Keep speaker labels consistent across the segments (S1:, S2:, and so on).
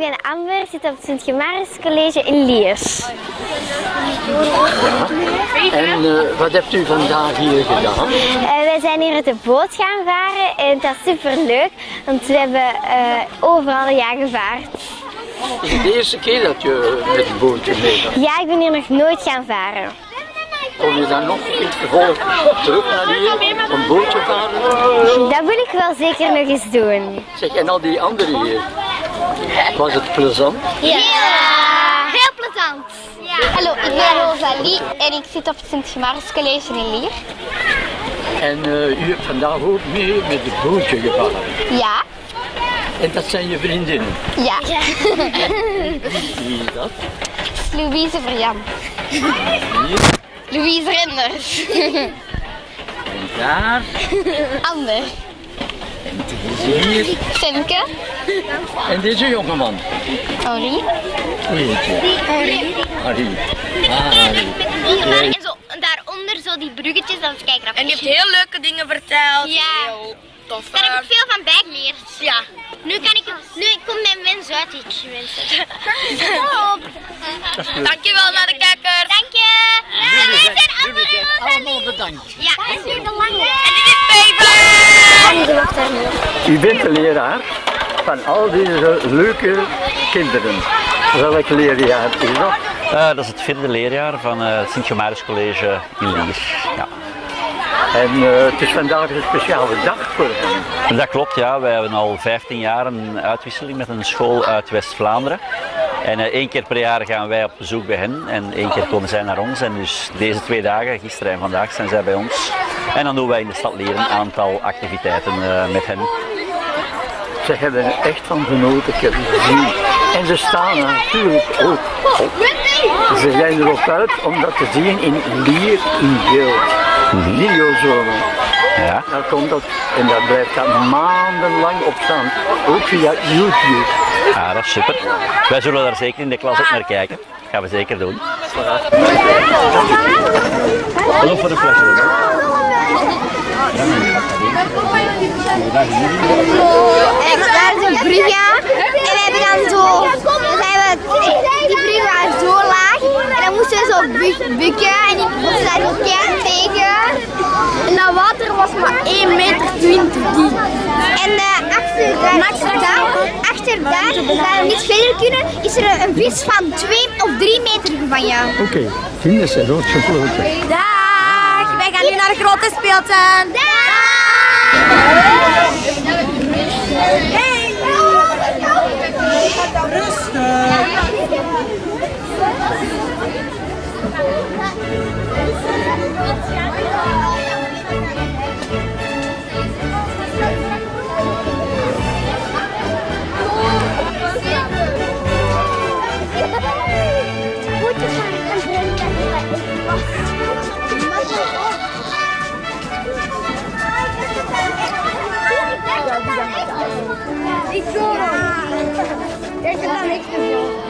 S1: ben Amber, zit op het Sint-Gemaris College in Liers.
S2: En eh, wat hebt u vandaag hier gedaan?
S1: Uh, wij zijn hier met de boot gaan varen en dat is super leuk, want we hebben uh, overal ja gevaard.
S2: Is het de eerste keer dat je met een bootje meegaat?
S1: Ja, ik ben hier nog nooit gaan varen.
S2: Kom je dan nog in het vervolg terug naar hier om een bootje varen?
S1: Dat wil ik wel zeker nog eens doen.
S2: Zeg, en al die anderen hier, was het plezant?
S1: Ja, heel plezant. Ja.
S3: Hallo, ik ben Rosalie en ik zit op het Sint-Gemaris College in Lier.
S2: En uh, u hebt vandaag ook mee met het bootje gevaren?
S3: Ja.
S2: En dat zijn je vriendinnen?
S3: Ja.
S2: Wie is dat?
S3: Louise Verjan. Louise Renders.
S2: En daar?
S3: Ander.
S2: En deze hier?
S3: Femke.
S2: En deze jongeman?
S3: Henri.
S2: Hoe heet je?
S3: Henri.
S2: Harry. Ah, Harry.
S3: En zo, daaronder zo die bruggetjes, dan kijk
S4: En die heeft heel leuke dingen verteld.
S3: Ja.
S4: Heel tof.
S3: Daar heb ik veel van bijgeleerd.
S4: Ja.
S3: Nu kan ik, nu komt mijn wens uit, ik mensen.
S4: Dankjewel naar de kijkers.
S3: Dank je. Ja, wij zijn
S2: Jullie zijn allemaal bedankt.
S3: Ja, en dit de lange.
S4: En dit is Pijvelen.
S2: U bent de leraar van al deze leuke kinderen. Welk leerjaar is dat?
S5: Uh, dat is het vierde leerjaar van uh, het Sint-Gemaris College in Lier. Ja.
S2: En uh, het is vandaag een speciale dag voor hen.
S5: Dat klopt, ja. Wij hebben al 15 jaar een uitwisseling met een school uit West-Vlaanderen. En uh, één keer per jaar gaan wij op bezoek bij hen en één keer komen zij naar ons. En dus deze twee dagen, gisteren en vandaag, zijn zij bij ons. En dan doen wij in de stad Lier een aantal activiteiten uh, met hen.
S2: Ze hebben er echt van genoten, ik heb het gezien. En ze staan er natuurlijk ook op. Ze zijn erop uit om dat te zien in Lier in beeld. Videozonen.
S5: Ja.
S2: Dan komt dat en dat blijft dan maandenlang op staan. Ook via YouTube.
S5: Ah, dat is super. Wij zullen daar zeker in de klas ook naar kijken. Dat gaan we zeker doen. Hallo voor de flesje.
S3: Ik en we hebben dan zo, dan zijn we, die brug was zo laag en dan moesten we zo bu bukken en ik moest daar zo keihard tegen. En dat water was maar 1 meter 20 diep. En uh, achter, daar, achter daar, achter daar, waar we niet verder kunnen, is er een vis van 2 of 3 meter gevangen.
S2: Oké, okay. vrienden zijn rood gefloten.
S3: Dag! Wij gaan nu naar de grote speeltuin. Dag! Ik zo. Ik heb daar niks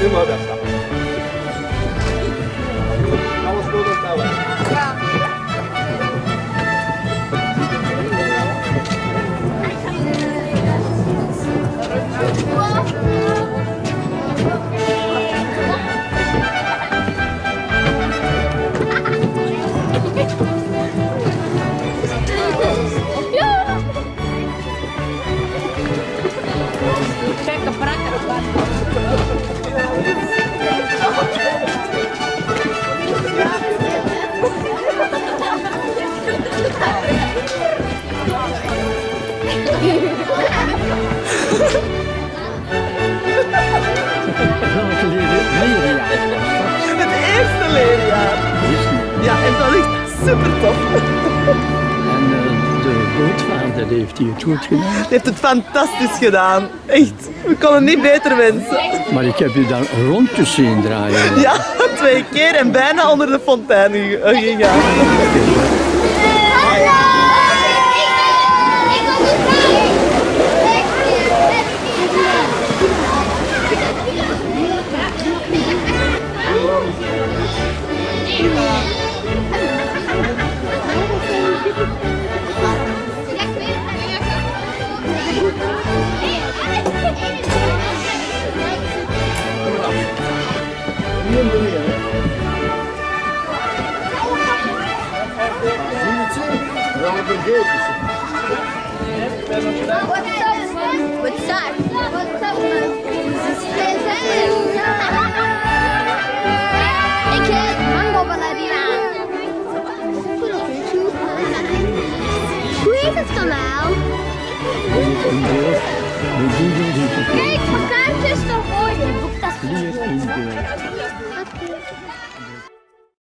S6: immer besser.
S2: Welke leerjaar?
S7: Het eerste leerjaar. Ja, en dat is super tof.
S2: En eh, de grootvader heeft hij het goed gedaan.
S7: Hij heeft het fantastisch gedaan. Echt, we konden niet beter wensen.
S2: Maar ik heb u dan rondjes zien draaien.
S7: Ja, twee keer en bijna onder de fontein ge- eh, gegaan.
S3: What's up? What's up? Ik heb mango ballerina. Hoe heet het kanaal? Kijk, kaartjes te gooien.
S2: Hier in de